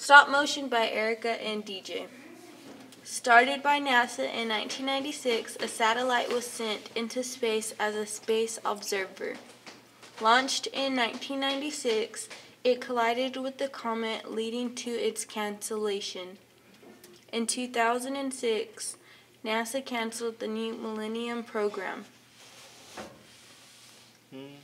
Stop motion by Erica and DJ. Started by NASA in 1996, a satellite was sent into space as a space observer. Launched in 1996, it collided with the comet, leading to its cancellation. In 2006, NASA canceled the New Millennium program. Mhm.